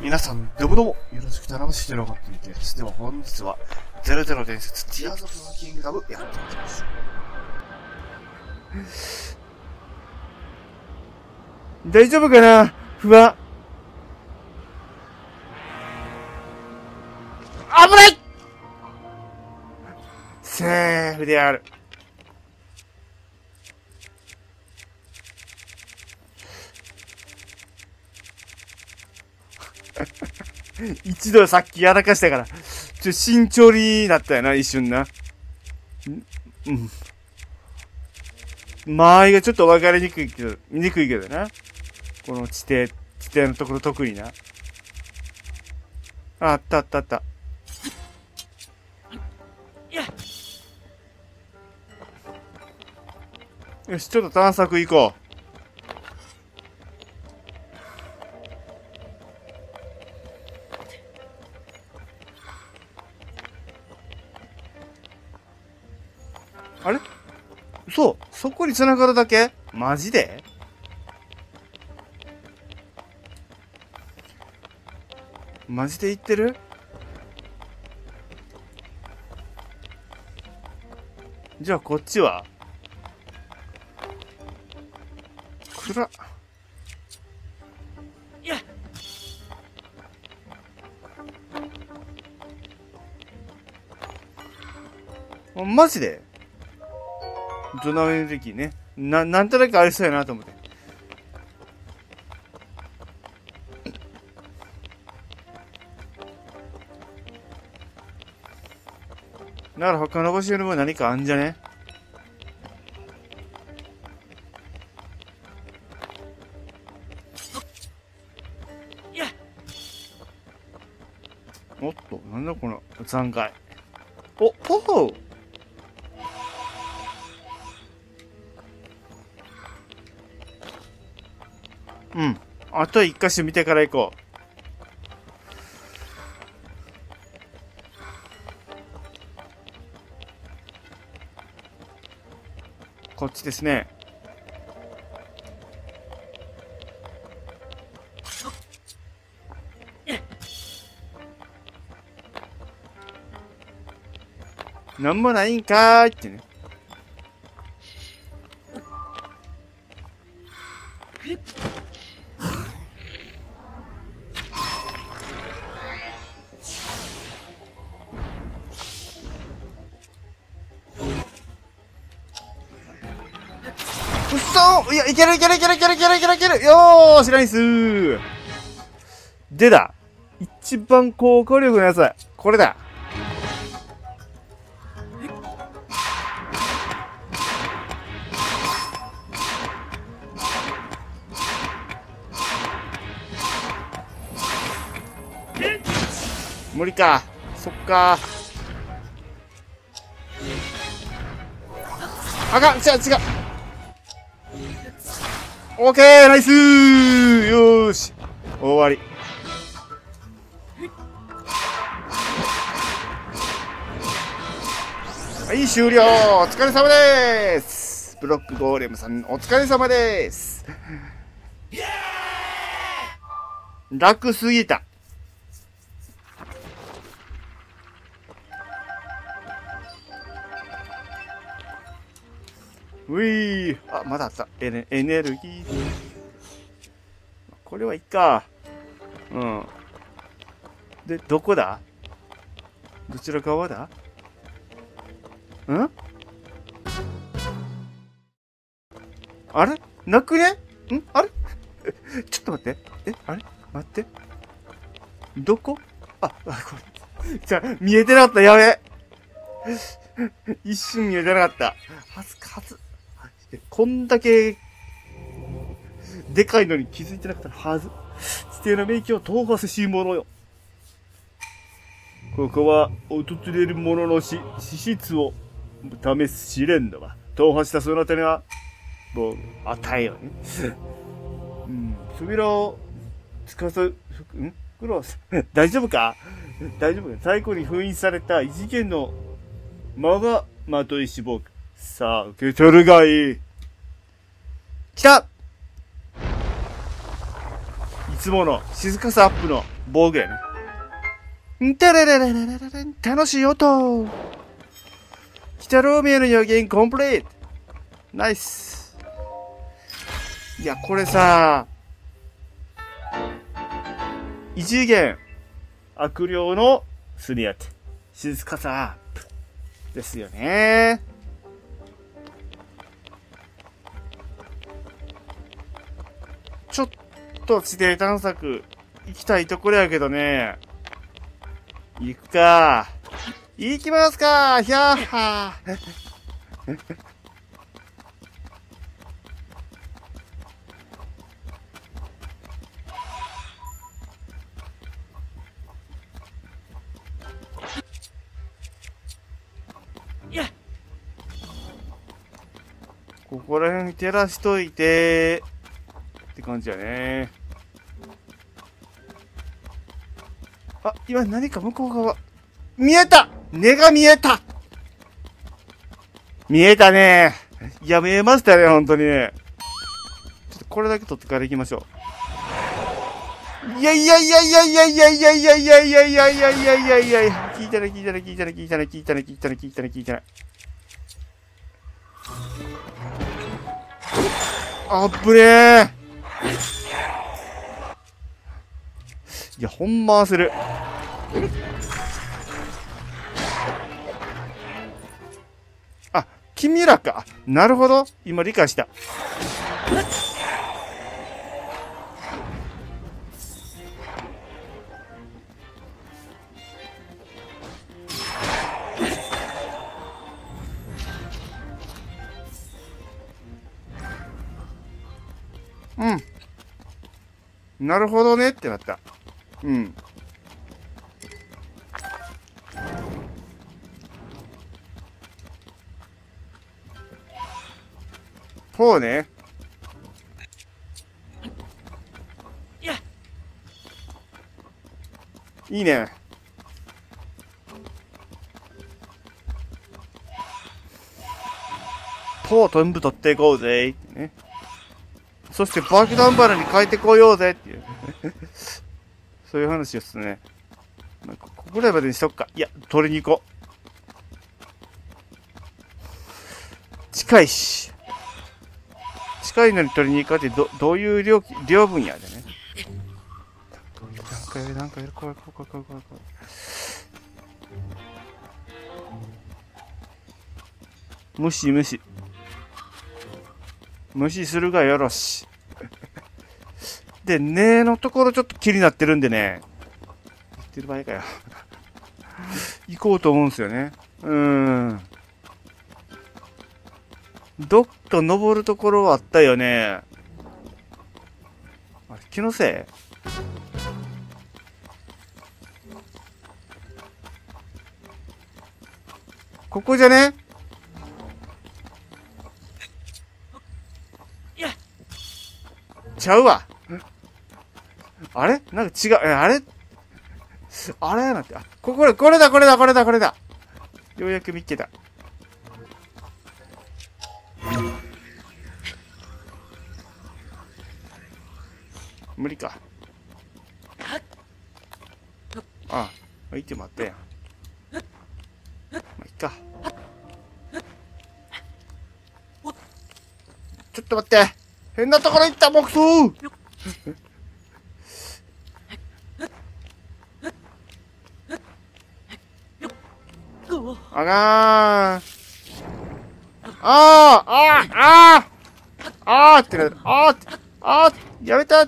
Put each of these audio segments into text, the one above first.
皆さん、どうもどうも、よろしく頼むし、てろがっていです。では本日は、ゼロゼロ伝説、ティアーズ・オブ・キングダムやっていきます。大丈夫かな？不安。危ないセーフである。一度さっきやらかしたから、ちょ、慎重になったよな、一瞬な。うん。間合いがちょっと分かりにくいけど、見にくいけどな。この地底、地底のところ特にな。あ、あったあったあった。よし、ちょっと探索行こう。こに繋がるだけ？マジで？マジで言ってる？じゃあこっちは？暗っ。マジで？土鍋の時ね。な、なんとなくありそうやなと思って。だから他の場所よりも何かあんじゃね？おっと、なんだこの残骸。お、ほほあと一箇所見てから行こう。こっちですね。なんもないんかーいってね。い、けるいけるいけるいけるいけるいけるいけるよーしナイスでだ一番高火力のやつこれだ無理か。そっか。あかん違う違うオッケーナイス。ーよーし。終わり。はい、終了。お疲れ様です。ブロックゴーレムさん、お疲れ様です。楽すぎた。ういーあ、まだあった。エネエネルギー。これはいいか。うん。で、どこだ？どちら側だ？ん？あれ？なくね？ん？あれ？ちょっと待って。えあれ？待って。どこ？あ、あ、これ。じゃ、見えてなかった。やべ一瞬見えてなかった。はず、はず。こんだけ、でかいのに気づいてなかったはず。指定の免許を踏破せし者よ。ここは、訪れる者のし、資質を試す試練だわ。踏破したその手には、もう、与えよね。うん、扉を、つかさ、んクロス、大丈夫か？大丈夫か？最後に封印された異次元の間がまといしぼく。さあ、受け取るがいい。来たつもの静かさアップの防具やね。んてれれれれれれれ楽しい音北ローミエの予言コンプリートナイスいや、これさ、異次元悪霊のスリアテ静かさアップですよね。ちょっと地底探索行きたいところやけどね。行くか。行きますかひゃーはー。ここら辺照らしといて、って感じやね。あ、今何か向こう側。見えた根が見えた見えたねいや、見えましたね、本当にね。ちょっとこれだけ取ってから行きましょう。いやいやいやいやいやいやいやいやいやいやいやいやいやいやいやいや聞いたね聞いたね聞いたね聞いたね聞いたね聞いたね聞いたね聞いたねあっぶねーいや、ほんま焦る。あ、君らか。なるほど。今理解した。なるほどねってなった。うん。こうね。いいね。ポー全部取っていこうぜ。そして爆弾花に変えてこようぜっていう。そういう話ですね。まあここぐらいまでにしとくか。いや、取りに行こう。近いし。近いのに取りに行かってど、どういう料金、量分やでね。なんかやる、なんかやる、怖い怖い怖い怖い怖い。無視無視。無視するがよろし。で、ねえのところちょっと気になってるんでね。言ってる場合かよ。行こうと思うんですよね。うーん。どっか登るところはあったよね。あれ、気のせい？ここじゃね？ちゃうわ。あれ？なんか違う。あれ？あれなんて。あ、ここれ、これだ、これだ、これだ、これだ。ようやく見っけた。無理か。ああ、いてもあったやん。まあ、いっか。ちょっと待って変なところ行った木刀あがーあーあーあーあーってなる。あーって、あーって、やめた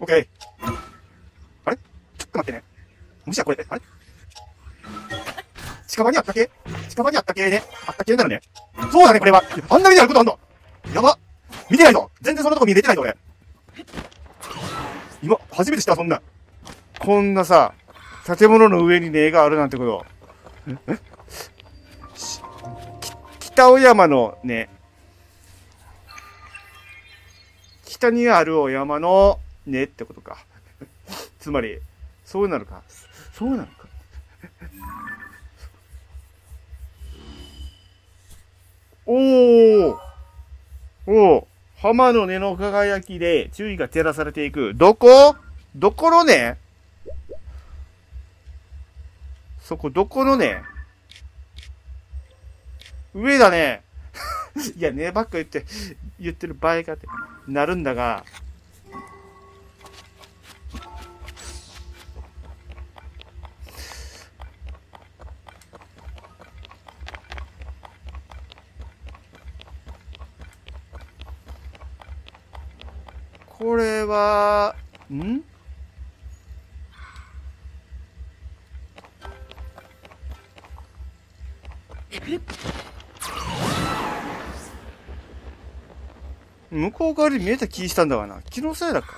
オッケー。あれ？ちょっと待ってね。もしやこれ、あれ？近場にあった系？近場にあった系ね。あった系なのね。そうだね、これは。あんなになることあんの？やば。見てないぞ全然そんなとこ見れてないぞ、俺。今、初めて知った、そんな。こんなさ、建物の上にね、絵があるなんてこと。え？北尾山のね、北にあるお山のねってことか。つまり、そうなるか。そうなのか。おー。おー。浜の根の輝きで注意が照らされていく。どこ？どこのねそこどこのね上だね。いや、ねばっか言って、言ってる場合かって。なるんだが、これは、ん？向こう側に見えた気したんだがな。気のせいだか。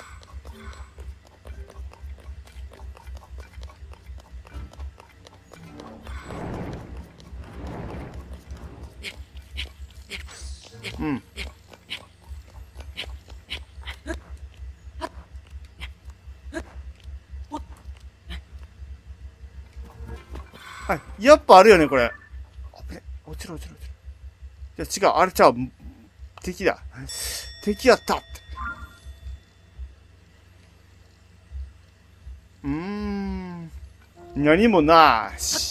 うん。やっぱあるよね、これ。あぶね。落ちる落ちる落ちる。いや、違う。あれちゃう。敵だ。敵やったって。うーん。何もなし。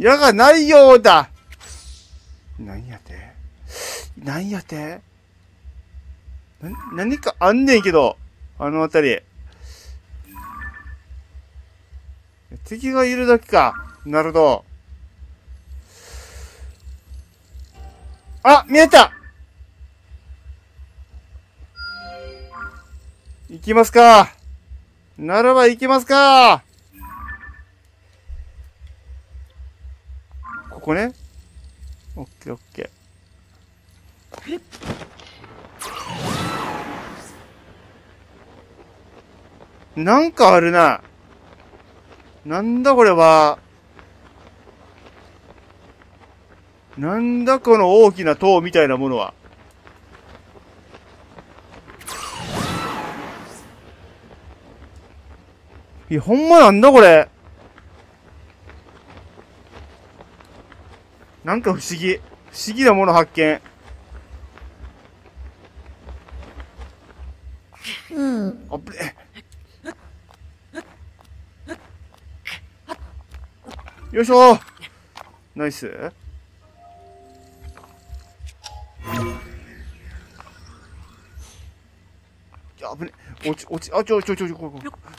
矢がないようだ何やって？何やって？な、何かあんねんけど、あのあたり。敵がいるだけか。なるほど。あ見えた行きますか。ならば行きますか。ここね。オッケーオッケー。なんかあるな。なんだこれは。なんだこの大きな塔みたいなものは。いや、ほんまなんだこれ。なんか不思議。不思議なもの発見。うん。あぶね。よいしょナイスいや、危ね。落ち、落ち、あ、ちょ、ちょ、ちょ、ちょ、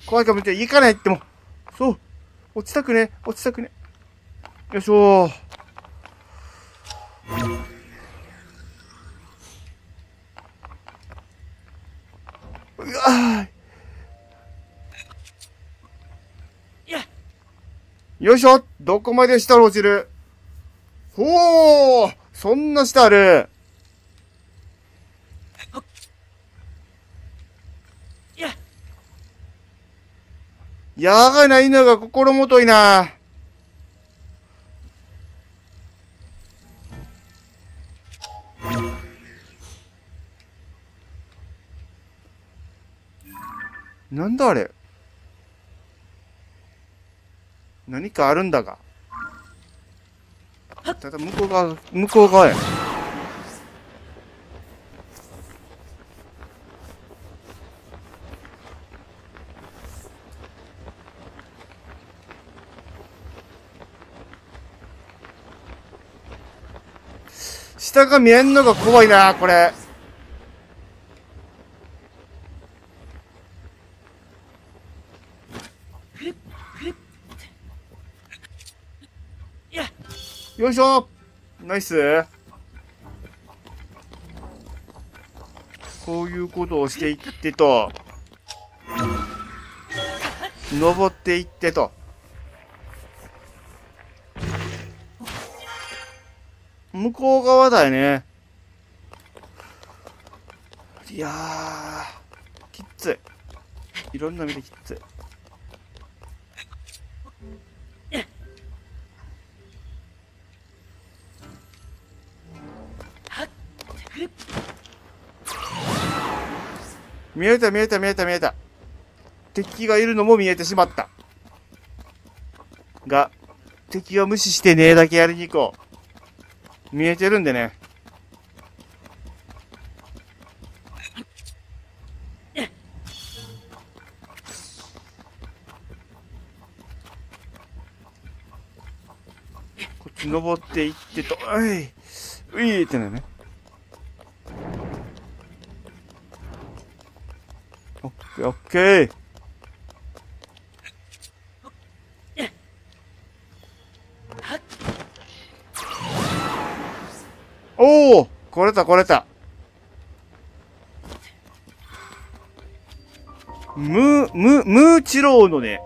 怖いかもって、行かないっても。そう。落ちたくね。落ちたくね。よいしょよいしょ。どこまで下に落ちるほー。そんな下ある。やがないのが心もといな。なんだあれ。何かあるんだが。ただ向こう側、向こう側や。下が見えんのが怖いな、これ。いしょナイスこういうことをしていってと、登っていってと。向こう側だよね。いやー、きっつい。いろんな意味できっつい。見えた見えた見えた見えた。敵がいるのも見えてしまった。が、敵を無視してねえだけやりに行こう。見えてるんでね。こっち登っていってと、おい、ういってなね。オッケー。おおこれたこれた。ムー、ム、ムーチローのね。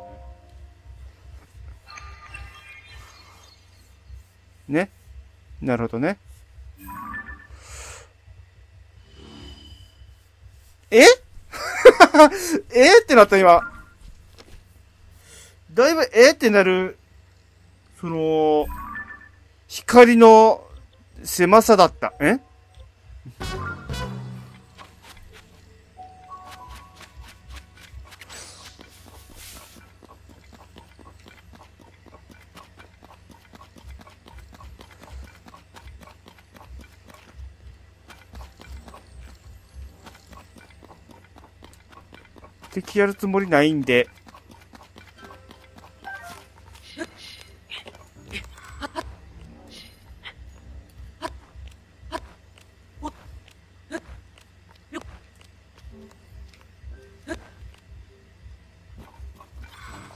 ね。なるほどね。え？えってなった今。だいぶえってなる、その、光の狭さだった。え？敵やるつもりないんで。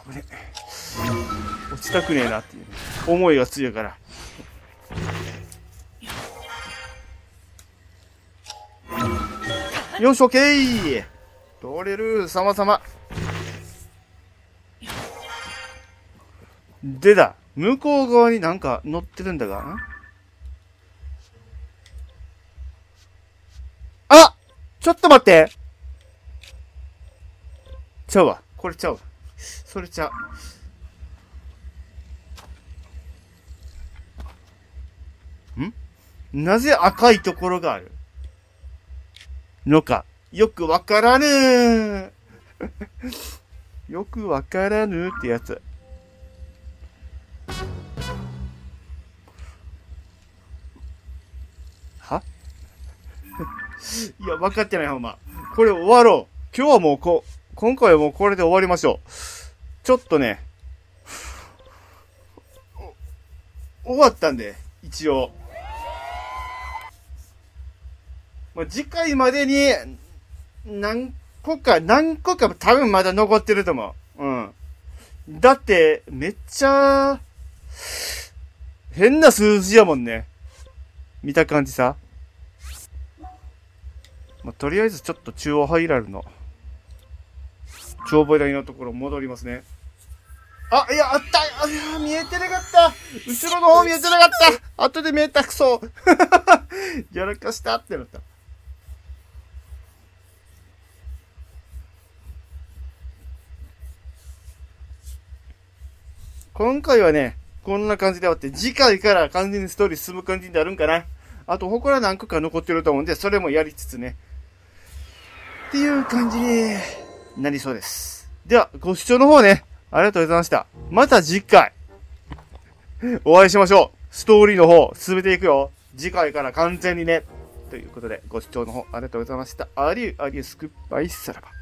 これ、落ちたくねえなっていう、思いが強いから。よし、オッケー取れる、様々。でだ、向こう側になんか乗ってるんだが。あちょっと待ってちゃうわ。これちゃうわ。それちゃう。ん？なぜ赤いところがある？のか。よくわからぬ よくわからぬってやつ。は？いや、分かってない、ほんま。これ終わろう。今日はもうこ、今回はもうこれで終わりましょう。ちょっとね、終わったんで、一応。まあ、次回までに、何個か、何個か多分まだ残ってると思う。うん。だって、めっちゃ、変な数字やもんね。見た感じさ。まあ、とりあえずちょっと中央ハイラルの、帳簿台のところ戻りますね。あ、いや、あったあいや、見えてなかった後ろの方見えてなかった後で見えたくそ やらかしたってなった。今回はね、こんな感じで終わって、次回から完全にストーリー進む感じになるんかな。あと、他何個か残ってると思うんで、それもやりつつね。っていう感じになりそうです。では、ご視聴の方ね、ありがとうございました。また次回、お会いしましょう。ストーリーの方、進めていくよ。次回から完全にね。ということで、ご視聴の方、ありがとうございました。アリュー、アリュースクッバイサラバ。